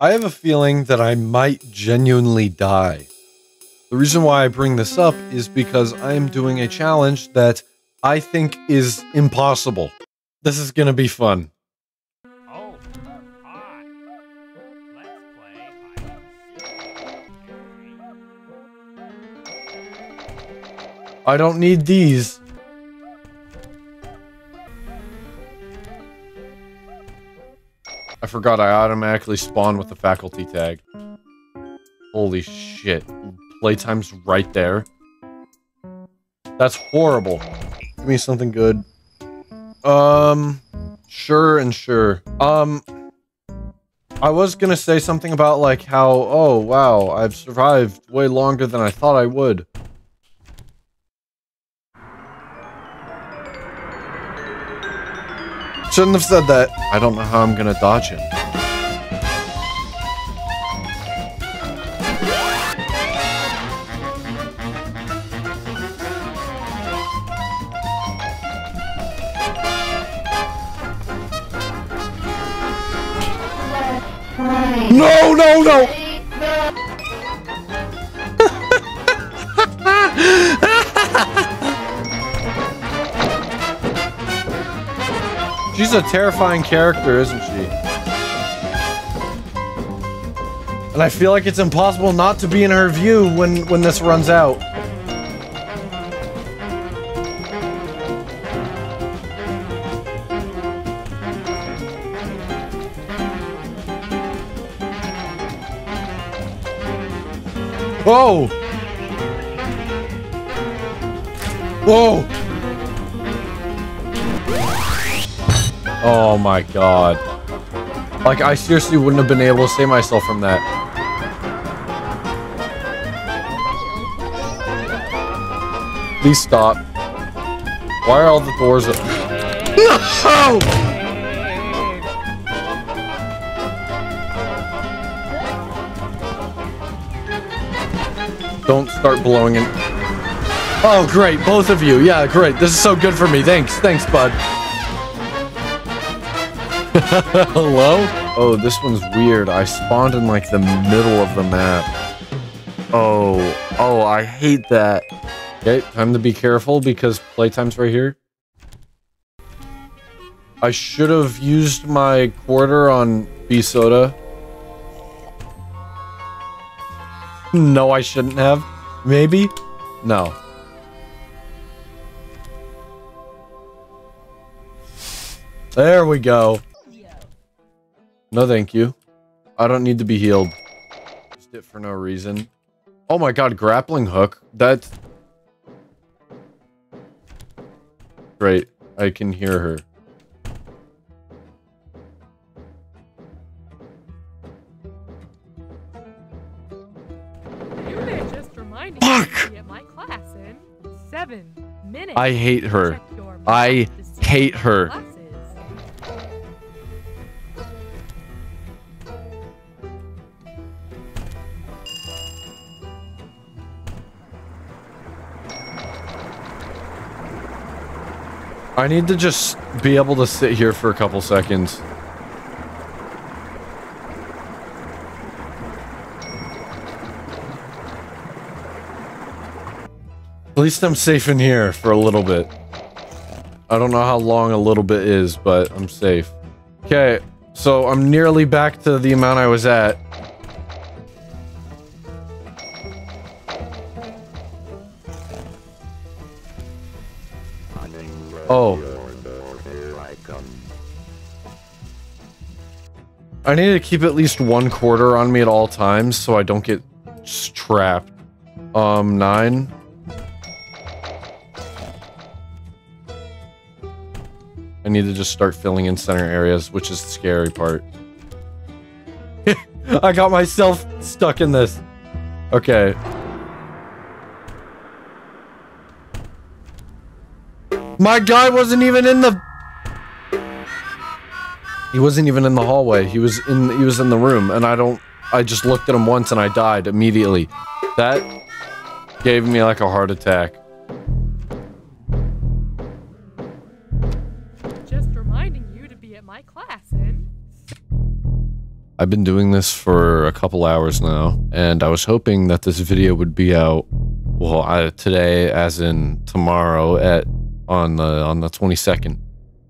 I have a feeling that I might genuinely die. The reason why I bring this up is because I am doing a challenge that I think is impossible. This is going to be fun. I don't need these. I forgot I automatically spawn with the faculty tag. Holy shit. Playtime's right there. That's horrible. Give me something good. Um, sure and sure. Um, I was gonna say something about like how, oh wow, I've survived way longer than I thought I would. Shouldn't have said that. I don't know how I'm gonna dodge him. No, no, no! She's a terrifying character, isn't she? And I feel like it's impossible not to be in her view when when this runs out. Whoa! Whoa! Oh my god. Like, I seriously wouldn't have been able to save myself from that. Please stop. Why are all the doors? No! Don't start blowing it. Oh, great. Both of you. Yeah, great. This is so good for me. Thanks. Thanks, bud. Hello? Oh, this one's weird. I spawned in like the middle of the map. Oh, oh, I hate that. Okay, time to be careful because playtime's right here. I should have used my quarter on BSODA. No, I shouldn't have. Maybe? No. There we go. No, thank you. I don't need to be healed. Just it for no reason. Oh my god, grappling hook. That... Great. I can hear her. You were just reminding Fuck! me to be my class in seven minutes. I hate her. I map to see hate her. I need to just be able to sit here for a couple seconds. At least I'm safe in here for a little bit. I don't know how long a little bit is, but I'm safe. Okay, so I'm nearly back to the amount I was at. Oh. I need to keep at least one quarter on me at all times so I don't get trapped. Um, nine. I need to just start filling in center areas, which is the scary part. I got myself stuck in this. Okay. My guy wasn't even in the He wasn't even in the hallway. He was in he was in the room and I don't I just looked at him once and I died immediately. That gave me like a heart attack. Just reminding you to be at my class in. I've been doing this for a couple hours now, and I was hoping that this video would be out, well, I, today, as in tomorrow at on the on the 22nd.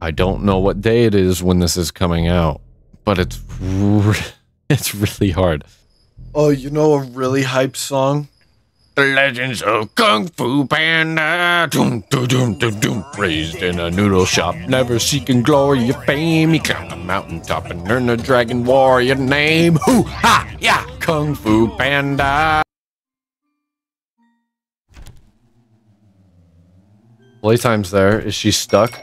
I don't know what day it is when this is coming out, but it's re- it's really hard. Oh, you know a really hype song? The Legends of Kung Fu Panda. Doom, doom, doom, doom, doom. Raised in a noodle shop, never seeking glory or fame. He climbed the mountaintop and earned a dragon warrior name. Hoo ha yeah, Kung Fu Panda. Playtime's there. Is she stuck?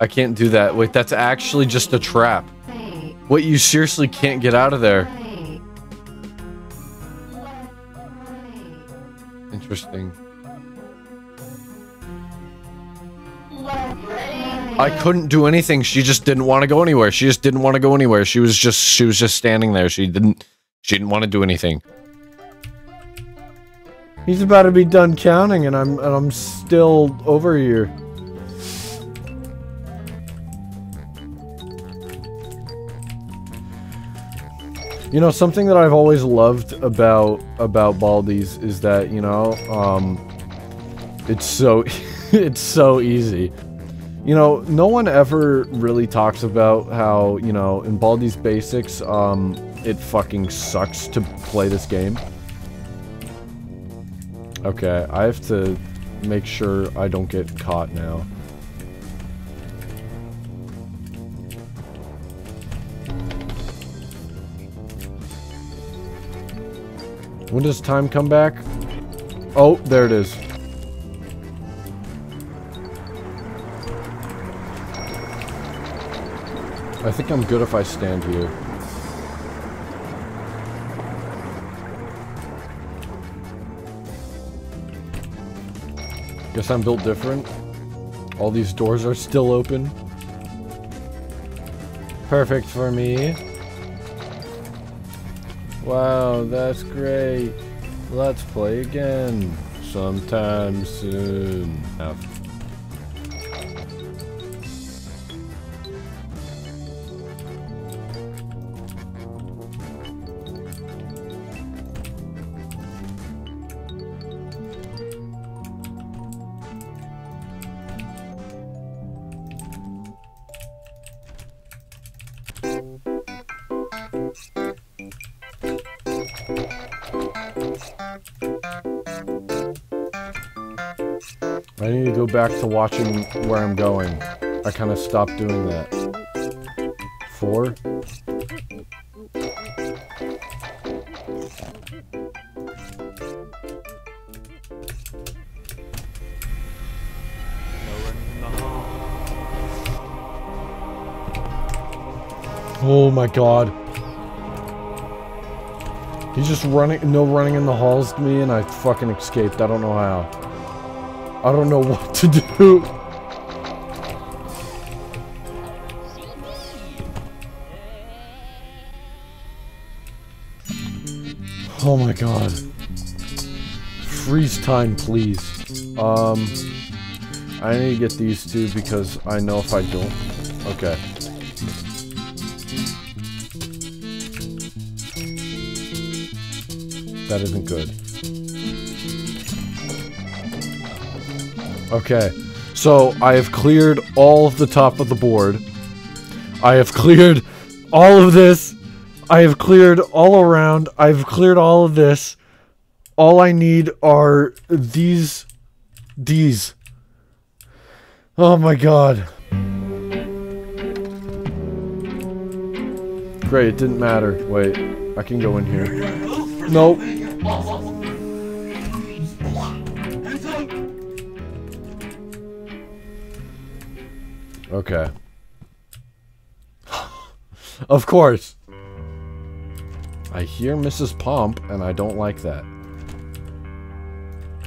I can't do that. Wait, that's actually just a trap. What, you seriously can't get out of there. Interesting. I couldn't do anything. She just didn't want to go anywhere. She just didn't want to go anywhere. She was just she was just standing there. She didn't she didn't want to do anything. He's about to be done counting and I'm and I'm still over here. You know, something that I've always loved about about Baldi's is that, you know, um it's so it's so easy. You know, no one ever really talks about how, you know, in Baldi's Basics, um, it fucking sucks to play this game. Okay, I have to make sure I don't get caught now. When does time come back? Oh, there it is. I think I'm good if I stand here. Guess I'm built different. All these doors are still open. Perfect for me. Wow, that's great. Let's play again. Sometime soon. Have I need to go back to watching where I'm going. I kind of stopped doing that. Four? Oh my god. He's just running, no running in the halls to me, and I fucking escaped. I don't know how. I don't know what to do. Oh my god. Freeze time, please. Um, I need to get these two because I know if I don't... Okay. That isn't good. Okay. So, I have cleared all of the top of the board. I have cleared all of this. I have cleared all around. I've cleared all of this. All I need are these. These. Oh my god. Great, it didn't matter. Wait, I can go in here. Nope. Okay. of course. I hear Mrs. Pomp, and I don't like that.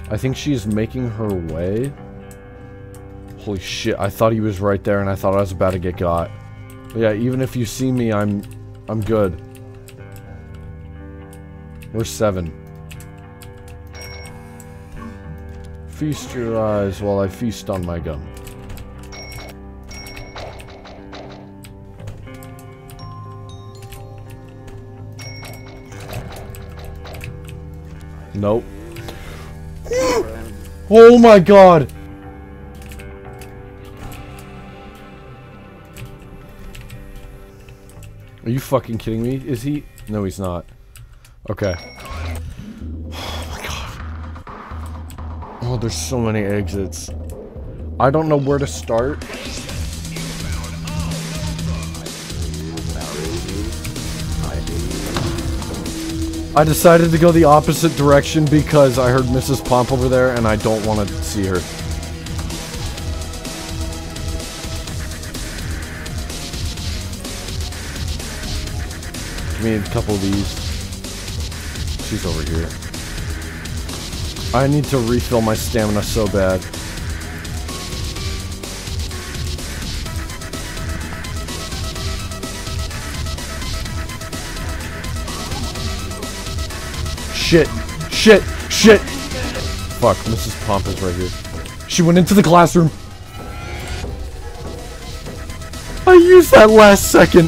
I think she's making her way. Holy shit, I thought he was right there, and I thought I was about to get got. But yeah, even if you see me, I'm... I'm good. We're seven. Feast your eyes while I feast on my gum. Nope. oh my god! Are you fucking kidding me? Is he? No, he's not. Okay. Oh my god. Oh, there's so many exits. I don't know where to start. I decided to go the opposite direction because I heard Mrs. Pomp over there and I don't want to see her. Give me a couple of these. She's over here. I need to refill my stamina so bad. Shit. Shit. Shit. Fuck, Mrs. Pomp is right here. She went into the classroom. I used that last second.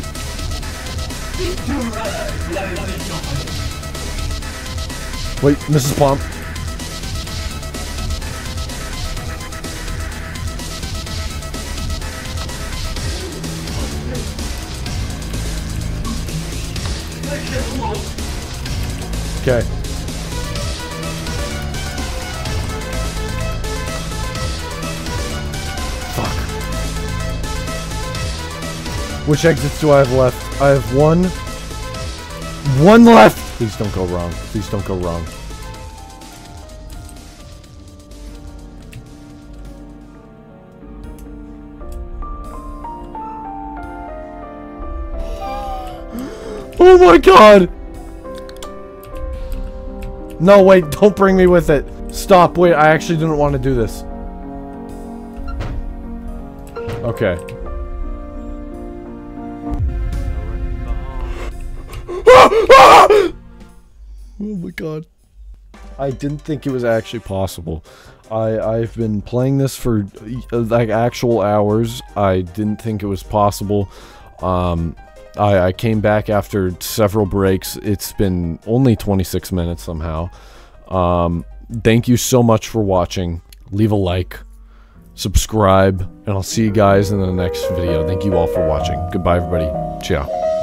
Wait, Mrs. Pomp. Okay. Which exits do I have left? I have one. One left! Please don't go wrong. Please don't go wrong. Oh my god! No, wait, don't bring me with it. Stop, wait, I actually didn't want to do this. Okay. My god. I didn't think it was actually possible. I, I've been playing this for like actual hours. I didn't think it was possible. Um, I, I came back after several breaks. It's been only 26 minutes somehow. Um, thank you so much for watching. Leave a like, subscribe, and I'll see you guys in the next video. Thank you all for watching. Goodbye, everybody. Ciao.